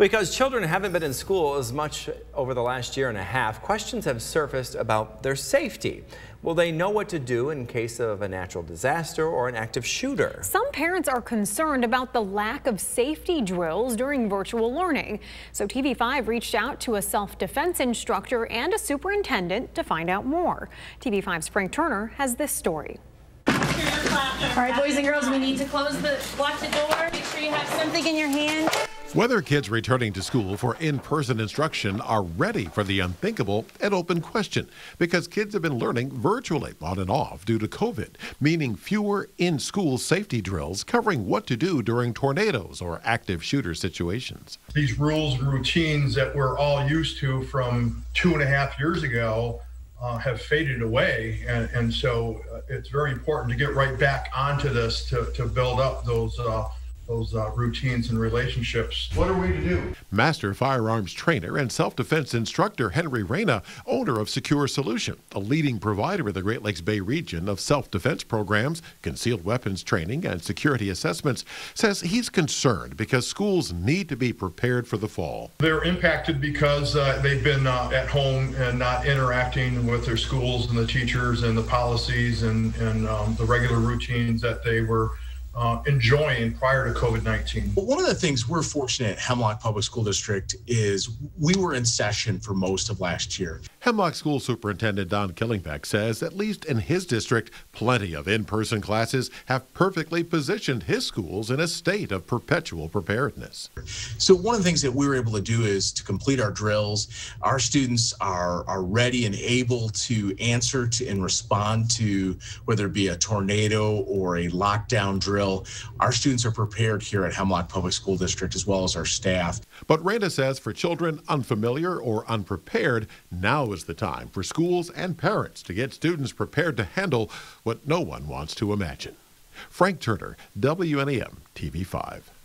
Because children haven't been in school as much over the last year and a half, questions have surfaced about their safety. Will they know what to do in case of a natural disaster or an active shooter? Some parents are concerned about the lack of safety drills during virtual learning. So TV5 reached out to a self-defense instructor and a superintendent to find out more. TV5's Frank Turner has this story. All right, boys and girls, we need to close the, lock the door. Make sure you have something in your hand. Whether kids returning to school for in person instruction are ready for the unthinkable, an open question because kids have been learning virtually on and off due to COVID, meaning fewer in school safety drills covering what to do during tornadoes or active shooter situations. These rules and routines that we're all used to from two and a half years ago uh, have faded away. And, and so uh, it's very important to get right back onto this to, to build up those. Uh, those uh, routines and relationships. What are we to do? Master firearms trainer and self-defense instructor Henry Reyna, owner of Secure Solution, a leading provider in the Great Lakes Bay region of self-defense programs, concealed weapons training, and security assessments, says he's concerned because schools need to be prepared for the fall. They're impacted because uh, they've been uh, at home and not interacting with their schools and the teachers and the policies and, and um, the regular routines that they were uh, enjoying prior to COVID 19. One of the things we're fortunate at Hemlock Public School District is we were in session for most of last year. Hemlock School Superintendent Don Killingbeck says, at least in his district, plenty of in person classes have perfectly positioned his schools in a state of perpetual preparedness. So, one of the things that we were able to do is to complete our drills. Our students are, are ready and able to answer to and respond to whether it be a tornado or a lockdown drill drill. Our students are prepared here at Hemlock Public School District as well as our staff. But Reyna says for children unfamiliar or unprepared, now is the time for schools and parents to get students prepared to handle what no one wants to imagine. Frank Turner, WNEM TV 5.